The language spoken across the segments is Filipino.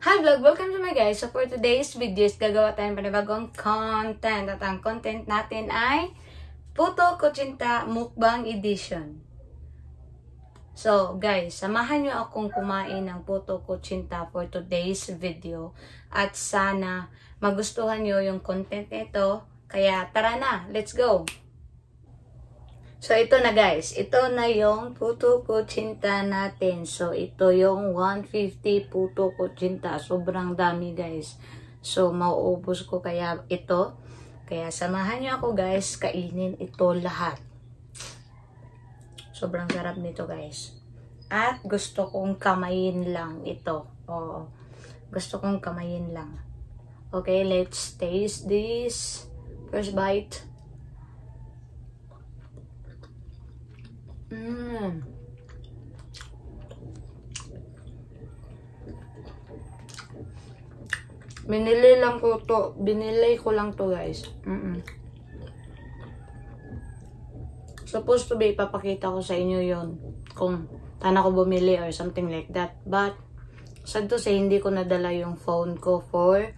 Hi vlog! Welcome to my guys. So for today's video is gagawa tayo ng panibagong content. At ang content natin ay Puto Kuchinta Mukbang Edition. So guys, samahan nyo akong kumain ng Puto Kuchinta for today's video. At sana magustuhan nyo yung content nito. Kaya tara na, let's go! So, ito na guys. Ito na yung puto kutsinta natin. So, ito yung 150 puto kutsinta. Sobrang dami guys. So, mauubos ko kaya ito. Kaya samahan niyo ako guys. Kainin ito lahat. Sobrang sarap nito guys. At gusto kong kamayin lang ito. Oo. Gusto kong kamayin lang. Okay, let's taste this. First bite. Mm. Binili lang ko to. Binili ko lang to, guys. Mm -mm. Supposed to be, ipapakita ko sa inyo yon Kung tana ko bumili or something like that. But, sad to say, hindi ko nadala yung phone ko for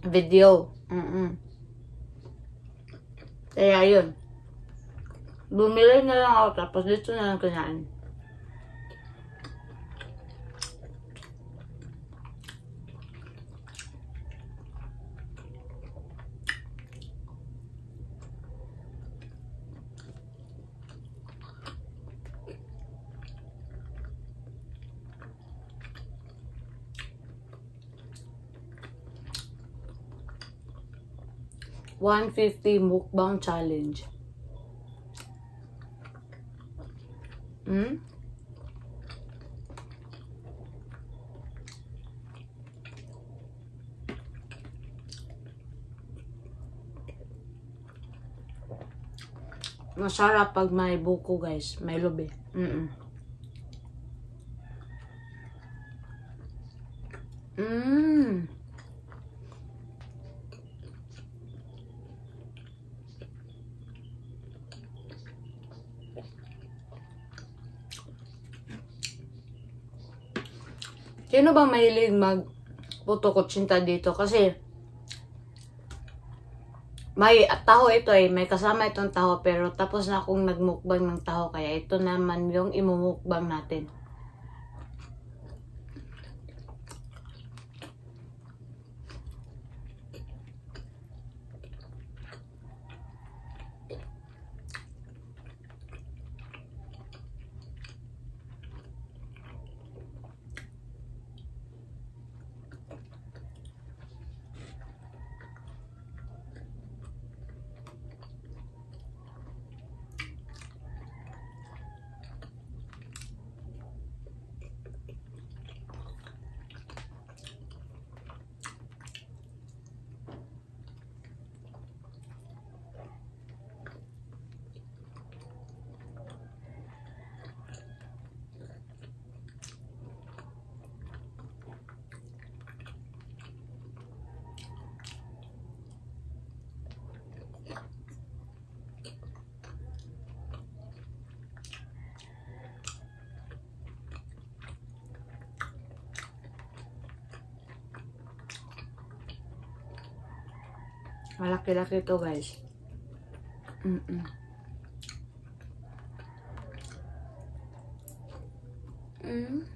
video. Mm -mm. Kaya yun. Bumili na lang ako tapos dito na lang kinain. One fifty mukbang challenge. Hmm? Masarap pag may buko guys. May lubi. Mm -mm. Mmm. Sino ba mahilig mag puto kutsinta dito? Kasi may taho ito eh. May kasama itong taho pero tapos na akong nagmukbang ng taho kaya ito naman yung imumukbang natin. Malaki-laki to guys. Mm -mm. Mm.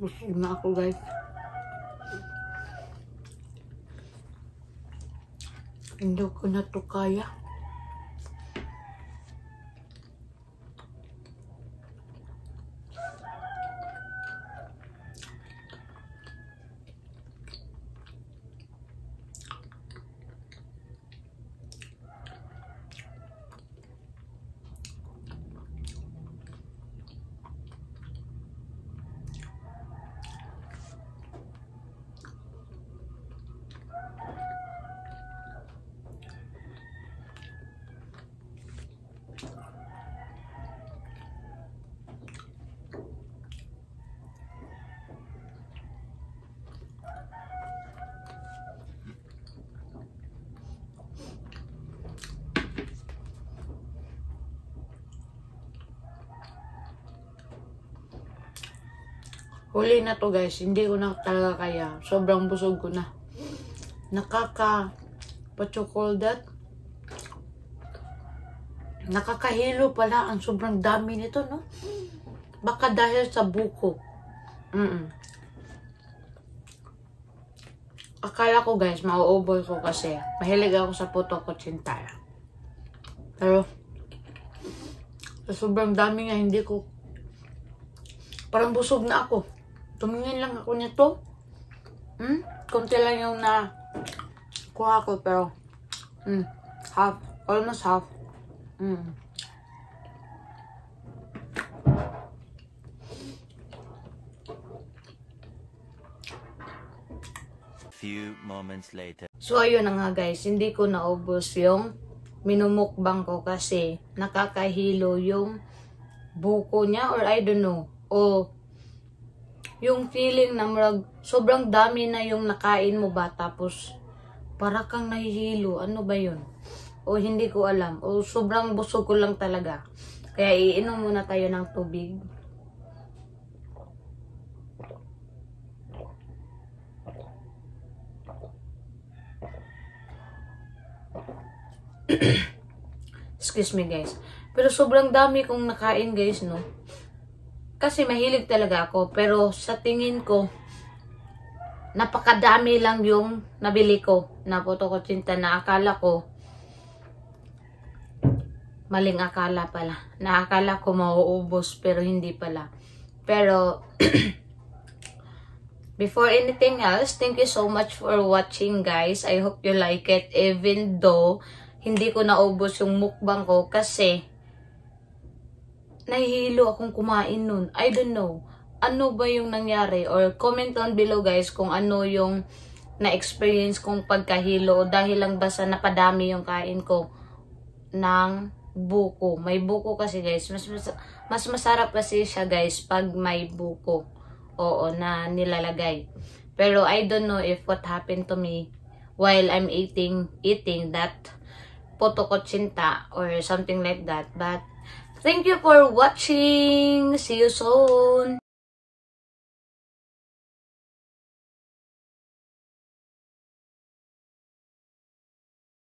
Busog na ako guys. Hindi ko na to kaya. Huli na to guys. Hindi ko na talaga kaya. Sobrang busog ko na. Nakaka... What you call that? Nakakahilo pala. Ang sobrang dami nito, no? Baka dahil sa buko. Mm, -mm. Akala ko guys, mauubol ko kasi mahilig ako sa puto kutsintara. Pero, sa sobrang dami nga, hindi ko, parang busog na ako. Tumingin lang ako nito. Hmm? Kunti lang yung na kuha ko, pero, hmm, half, almost half. Hmm. Few moments later. So, ayun na nga guys, hindi ko naubos yung minumukbang ko kasi nakakahilo yung buko niya or I don't know. O yung feeling na marag, sobrang dami na yung nakain mo ba tapos para kang nahihilo. Ano ba yun? O hindi ko alam. O sobrang busog ko lang talaga. Kaya iinom muna tayo ng tubig. Excuse me guys. Pero sobrang dami kong nakain guys, no? Kasi mahilig talaga ako. Pero sa tingin ko, napakadami lang yung nabili ko na puto kutsinta na akala ko maling akala pala. Na akala ko mauubos pero hindi pala. Pero before anything else, thank you so much for watching guys. I hope you like it even though hindi ko naubos yung mukbang ko kasi nahihilo akong kumain nun. I don't know. Ano ba yung nangyari? Or comment down below guys kung ano yung na-experience kong pagkahilo dahil lang ba sa napadami yung kain ko ng buko. May buko kasi guys. Mas, mas, mas masarap kasi siya guys pag may buko. Oo, na nilalagay. Pero I don't know if what happened to me while I'm eating eating that puto kutsinta or something like that. But thank you for watching. See you soon.